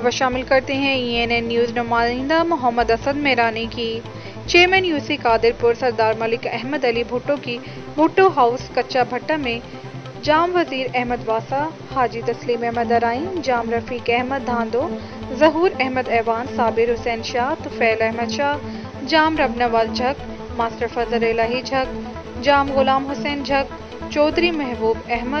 खबर शामिल करते हैं ईएनएन न्यूज़ नुमाइंदा मोहम्मद असद मेरानी की। चेयरमैन यूसी कादिरपुर सरदार मलिक अहमद अली भुट्टो की भुट्टो हाउस कच्चा भट्टा में जाम वज़ीर अहमद वासा, हाजी तस्लीम अहमद अराइन, जाम रफीक अहमद धांदो जहूर अहमद ऐवान, साबिर हुसैन शाह, तुफैल अहमद शाह, जाम रबनवाल झक, मास्टर फजल इलाही झक, जाम गुलाम हुसैन झक, चौधरी महबूब अहमद